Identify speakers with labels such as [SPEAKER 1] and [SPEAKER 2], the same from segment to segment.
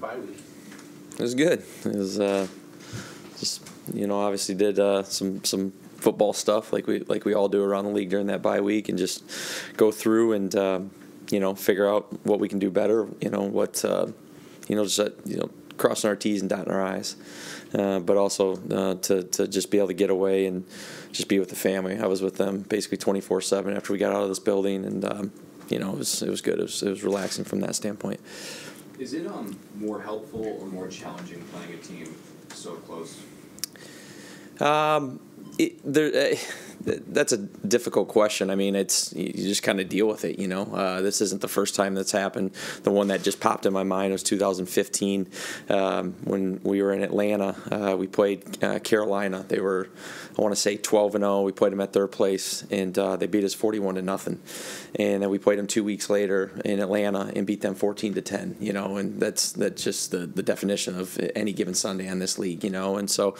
[SPEAKER 1] bye week?
[SPEAKER 2] It was good. It was uh, just you know obviously did uh, some some football stuff like we like we all do around the league during that bye week and just go through and um, you know figure out what we can do better. You know what uh, you know just uh, you know crossing our T's and dotting our I's, uh, but also uh, to to just be able to get away and just be with the family. I was with them basically 24 seven after we got out of this building and. Um, you know, it was it was good. It was, it was relaxing from that standpoint.
[SPEAKER 1] Is it um more helpful or more challenging playing a team so close?
[SPEAKER 2] Um, it, there, uh, that's a difficult question. I mean, it's you just kind of deal with it. You know, uh, this isn't the first time that's happened. The one that just popped in my mind was 2015 um, when we were in Atlanta. Uh, we played uh, Carolina. They were, I want to say, 12 and 0. We played them at their place, and uh, they beat us 41 to nothing. And then we played them two weeks later in Atlanta and beat them 14 to 10. You know, and that's that's just the, the definition of any given Sunday in this league. You know, and so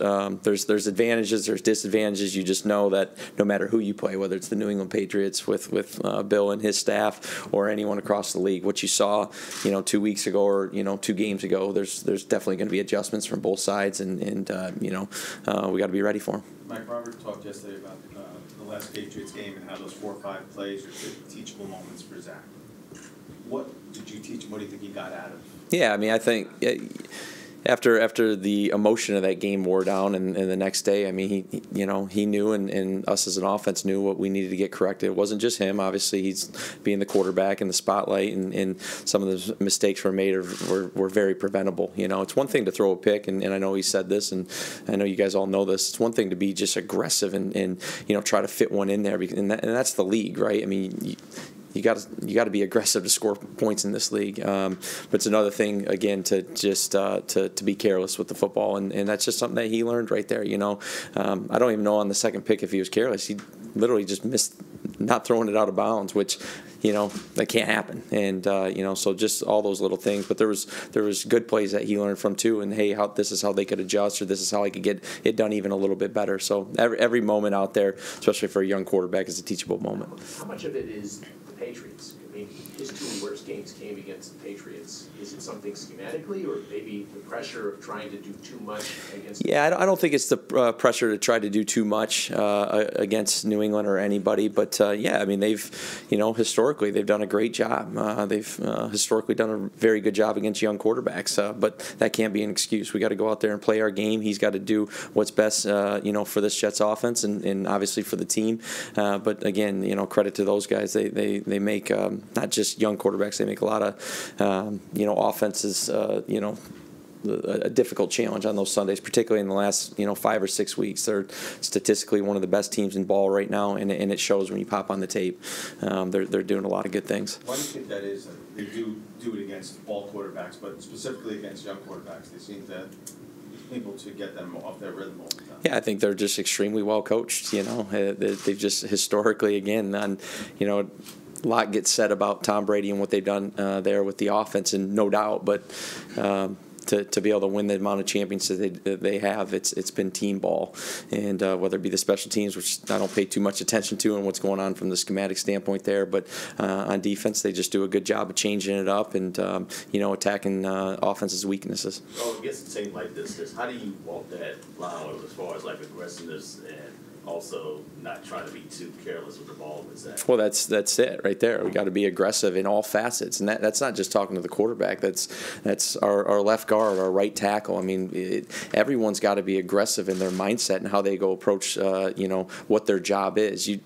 [SPEAKER 2] um, there's there's advantages, there's disadvantages. You just know know that no matter who you play, whether it's the New England Patriots with with uh, Bill and his staff or anyone across the league, what you saw, you know, two weeks ago or you know two games ago, there's there's definitely going to be adjustments from both sides, and and uh, you know uh, we got to be ready for them.
[SPEAKER 3] Mike Robert talked yesterday about uh, the last Patriots game and how those four or five plays are teachable moments for Zach. What did you teach him? What do you think he got out of?
[SPEAKER 2] Yeah, I mean, I think after after the emotion of that game wore down and, and the next day, I mean, he you know he knew and, and us as an offense knew what we needed to get corrected. It wasn't just him. Obviously, he's being the quarterback in the spotlight, and, and some of the mistakes were made are, were, were very preventable. You know, it's one thing to throw a pick, and, and I know he said this, and I know you guys all know this. It's one thing to be just aggressive and, and you know try to fit one in there, and, that, and that's the league, right? I mean, you, got you got to be aggressive to score points in this league. Um, but it's another thing again to just uh, to, to be careless with the football, and, and that's just something that he learned right there. You know, um, I don't even know on the second pick if he was careless. He literally just missed not throwing it out of bounds, which you know that can't happen. And uh, you know, so just all those little things. But there was there was good plays that he learned from too. And hey, how this is how they could adjust, or this is how I could get it done even a little bit better. So every every moment out there, especially for a young quarterback, is a teachable moment.
[SPEAKER 4] How much of it is Patriots. Came against the Patriots. Is it something schematically, or maybe the pressure of trying to do too much against?
[SPEAKER 2] Yeah, I don't think it's the uh, pressure to try to do too much uh, against New England or anybody. But uh, yeah, I mean, they've, you know, historically they've done a great job. Uh, they've uh, historically done a very good job against young quarterbacks. Uh, but that can't be an excuse. We got to go out there and play our game. He's got to do what's best, you know, for this Jets offense and, and obviously for the team. but again, you know, credit to those guys. They they they make um, not just young quarterbacks. They make a lot of um, you know offenses. Uh, you know a difficult challenge on those Sundays, particularly in the last you know five or six weeks. They're statistically one of the best teams in ball right now, and, and it shows when you pop on the tape. Um, they're they're doing a lot of good things.
[SPEAKER 3] Why do you think that is? They do do it against all quarterbacks, but specifically against young quarterbacks, they seem to be able to get them off their rhythm all the time.
[SPEAKER 2] Yeah, I think they're just extremely well coached. You know, they've just historically, again, on you know a lot gets said about Tom Brady and what they've done uh, there with the offense, and no doubt, but. Um, to, to be able to win the amount of championships they, they have, it's it's been team ball, and uh, whether it be the special teams, which I don't pay too much attention to, and what's going on from the schematic standpoint there, but uh, on defense they just do a good job of changing it up and um, you know attacking uh, offense's weaknesses.
[SPEAKER 4] Well, guess it seems like. This how do you walk that line as far as like aggressiveness and also not trying to be too careless with the ball. Is that?
[SPEAKER 2] Well, that's that's it right there. We got to be aggressive in all facets, and that, that's not just talking to the quarterback. That's that's our, our left guard, our right tackle. I mean, it, everyone's got to be aggressive in their mindset and how they go approach, uh, you know, what their job is. You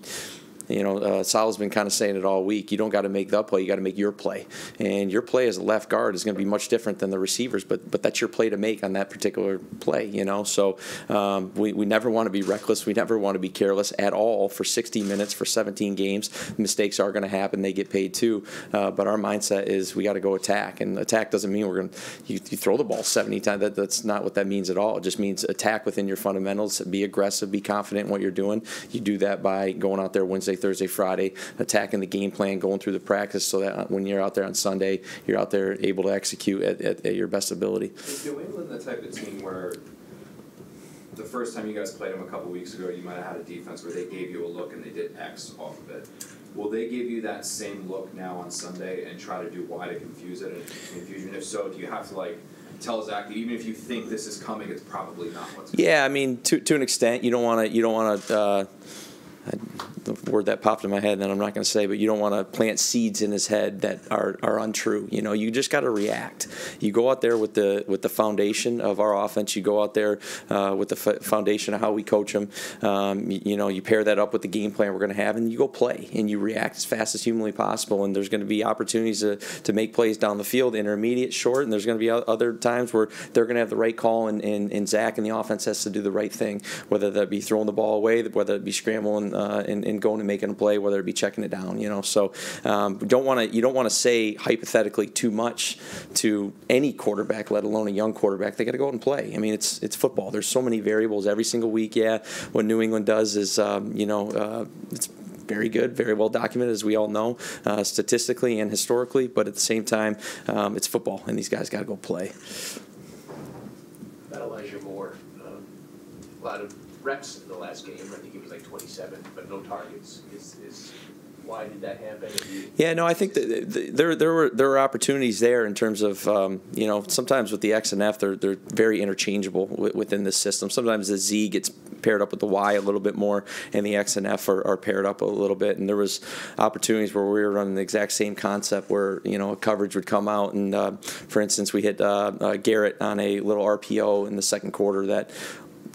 [SPEAKER 2] you know, uh, Sal's been kind of saying it all week. You don't got to make the play; you got to make your play. And your play as a left guard is going to be much different than the receivers, but but that's your play to make on that particular play. You know, so um, we we never want to be reckless. We never want to be careless at all for 60 minutes for 17 games. Mistakes are going to happen; they get paid too. Uh, but our mindset is we got to go attack, and attack doesn't mean we're going to you, you, throw the ball 70 times. That, that's not what that means at all. It just means attack within your fundamentals. Be aggressive. Be confident in what you're doing. You do that by going out there Wednesday Thursday, Friday, attacking the game plan, going through the practice so that when you're out there on Sunday, you're out there able to execute at, at, at your best ability.
[SPEAKER 5] Is New England the type of team where the first time you guys played them a couple weeks ago, you might have had a defense where they gave you a look and they did X off of it.
[SPEAKER 1] will they give you that same look now on Sunday and try to do Y to confuse it and confusion? If so, do you have to like tell Zach that even if you think this is coming, it's probably not what's coming?
[SPEAKER 2] Yeah, I mean, to to an extent, you don't want to you don't want to. Uh, word that popped in my head that I'm not going to say, but you don't want to plant seeds in his head that are, are untrue. You know, you just got to react. You go out there with the with the foundation of our offense. You go out there uh, with the foundation of how we coach them. Um, you, you, know, you pair that up with the game plan we're going to have, and you go play and you react as fast as humanly possible. And there's going to be opportunities to, to make plays down the field, intermediate, short, and there's going to be other times where they're going to have the right call, and, and, and Zach and the offense has to do the right thing, whether that be throwing the ball away, whether it be scrambling uh, and, and going and making a play, whether it be checking it down. You know, so um, don't want to you don't want to say hypothetically too much to any quarterback, let alone a young quarterback. They got to go out and play. I mean, it's it's football. There's so many variables every single week. Yeah, what New England does is um, you know uh, it's very good, very well documented, as we all know, uh, statistically and historically. But at the same time, um, it's football, and these guys got to go play.
[SPEAKER 4] About Elijah Moore, um, a lot of reps in the last game. I think he was like 27, but no targets. Is, is why did that happen?
[SPEAKER 2] Yeah, no, I think that there there were there were opportunities there in terms of um, you know sometimes with the X and F they're they're very interchangeable within the system. Sometimes the Z gets paired up with the Y a little bit more, and the X and F are, are paired up a little bit. And there was opportunities where we were running the exact same concept where you know coverage would come out, and uh, for instance, we hit uh, uh, Garrett on a little RPO in the second quarter that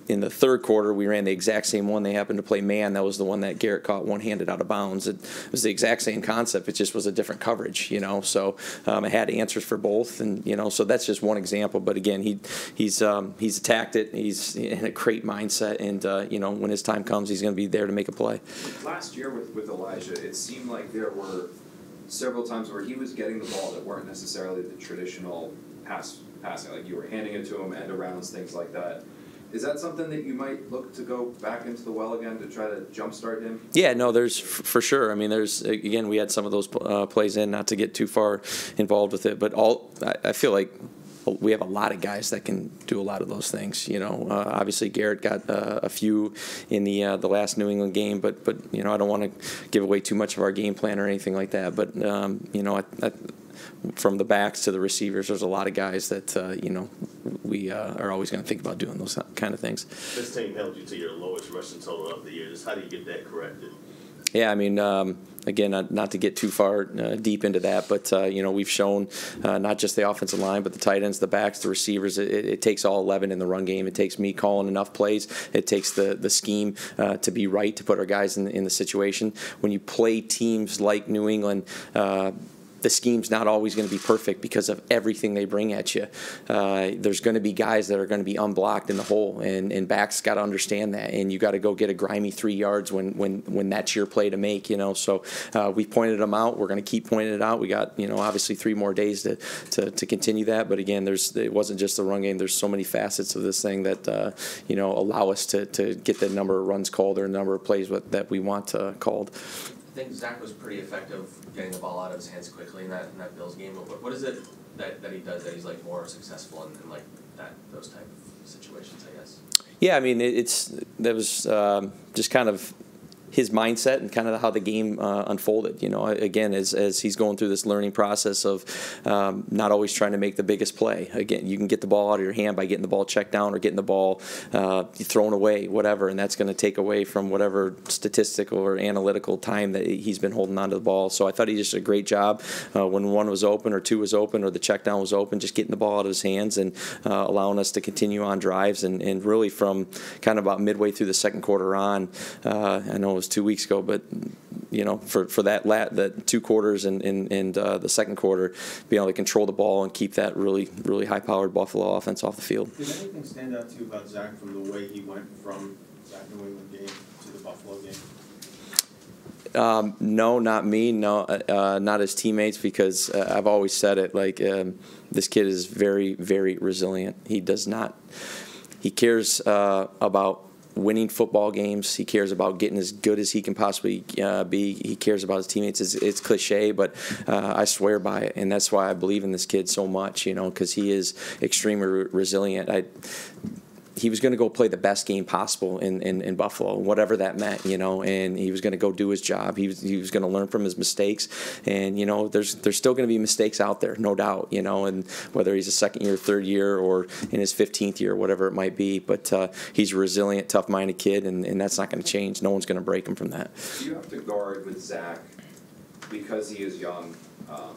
[SPEAKER 2] in the third quarter, we ran the exact same one. They happened to play man. That was the one that Garrett caught one handed out of bounds. It was the exact same concept. It just was a different coverage, you know. So um, it had answers for both, and you know, so that's just one example. But again, he he's um, he's attacked it. He's in a great mindset, and uh, you know, when his time comes, he's going to be there to make a play.
[SPEAKER 1] Last year with with Elijah, it seemed like there were several times where he was getting the ball that weren't necessarily the traditional pass passing, like you were handing it to him, end arounds, things like that is that something that you might look to go back into the well again to try to jumpstart him?
[SPEAKER 2] Yeah, no, there's for sure. I mean, there's again, we had some of those uh, plays in, not to get too far involved with it, but all I, I feel like we have a lot of guys that can do a lot of those things. You know, uh, obviously Garrett got uh, a few in the uh, the last New England game, but but you know I don't want to give away too much of our game plan or anything like that. But um, you know, I, I, from the backs to the receivers, there's a lot of guys that uh, you know we uh, are always going to think about doing those kind of things.
[SPEAKER 6] This team held you to your lowest rushing total of the year. Just how do you get that corrected?
[SPEAKER 2] Yeah, I mean, um, again, not, not, to get too far uh, deep into that, but uh, you know, we've shown uh, not just the offensive line, but the tight ends, the backs, the receivers. It, it, takes all 11 in the run game. It takes me calling enough plays. It takes the the scheme uh, to be right to put our guys in, in the situation. When you play teams like New England uh, the scheme's not always going to be perfect because of everything they bring at you. Uh, there's going to be guys that are going to be unblocked in the hole, and, and backs got to understand that. And you got to go get a grimy three yards when, when, when that's your play to make, you know. So uh, we pointed them out. We're going to keep pointing it out. We got, you know, obviously three more days to, to, to continue that. But again, there's it wasn't just the run game. There's so many facets of this thing that, uh, you know, allow us to, to get the number of runs called or number of plays that we want uh, called.
[SPEAKER 7] Think Zach was pretty effective getting the ball out of his hands quickly in that in that Bills game. But what, what is it that, that he does that he's like more successful in, in like that those type of situations? I guess.
[SPEAKER 2] Yeah, I mean it, it's that was um, just kind of his mindset and kind of how the game uh, unfolded. You know, again, as, as he's going through this learning process of um, not always trying to make the biggest play. Again, you can get the ball out of your hand by getting the ball checked down or getting the ball uh, thrown away, whatever, and that's going to take away from whatever statistical or analytical time that he's been holding onto the ball. So I thought he just did a great job uh, when one was open or two was open or the check down was open, just getting the ball out of his hands and uh, allowing us to continue on drives and, and really from kind of about midway through the second quarter on, uh, I know was two weeks ago, but you know, for, for that lat, that two quarters and, and, and uh, the second quarter, being able to control the ball and keep that really, really high powered Buffalo offense off the field.
[SPEAKER 3] Did anything stand out to you about Zach from the way he went from that New England game to the Buffalo game?
[SPEAKER 2] Um, no, not me. No, uh, not his teammates. Because uh, I've always said it. Like um, this kid is very, very resilient. He does not. He cares uh, about winning football games. He cares about getting as good as he can possibly uh, be. He cares about his teammates. It's, it's cliche, but uh, I swear by it, and that's why I believe in this kid so much. You know, because he is extremely re- resilient. I he was going to go play the best game possible in, in, in Buffalo, whatever that meant, you know, and he was going to go do his job. He was, he was going to learn from his mistakes. And, you know, there's, there's still going to be mistakes out there, no doubt, you know, and whether he's a second year, third year, or in his 15th year, whatever it might be. But uh, he's a resilient, tough minded kid, and, and that's not going to change. No one's going to break him from that.
[SPEAKER 1] You have to guard with Zach because he is young, um,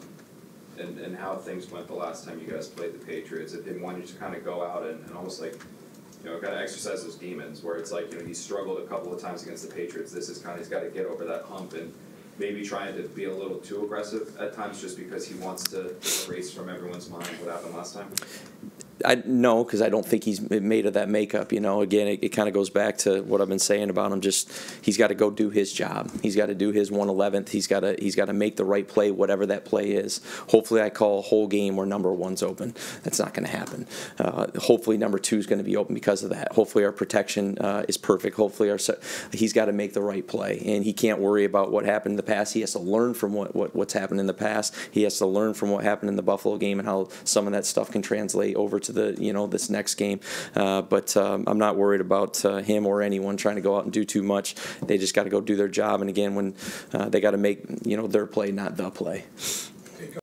[SPEAKER 1] and, and how things went the last time you guys played the Patriots? If they want you to kind of go out and, and almost like, you know, kind of exercise those demons, where it's like, you know, he struggled a couple of times against the Patriots. This is kind of he's got to get over that hump and maybe trying to be a little too aggressive at times just because he wants to erase from everyone's mind what happened last time.
[SPEAKER 2] I no, because I don't think he's made of that makeup. You know, again, it, it kind of goes back to what I've been saying about him. Just he's got to go do his job. He's got to do his one eleventh. He's got to he's got to make the right play, whatever that play is. Hopefully, I call a whole game where number one's open. That's not going to happen. Uh, hopefully, number two is going to be open because of that. Hopefully, our protection uh, is perfect. Hopefully, our he's got to make the right play, and he can't worry about what happened in the past. He has to learn from what, what what's happened in the past. He has to learn from what happened in the Buffalo game and how some of that stuff can translate over to the you know this next game. Uh, but um, I'm not worried about uh, him or anyone trying to go out and do too much. They just got to go do their job. And again, when uh, they got to make you know their play, not the play.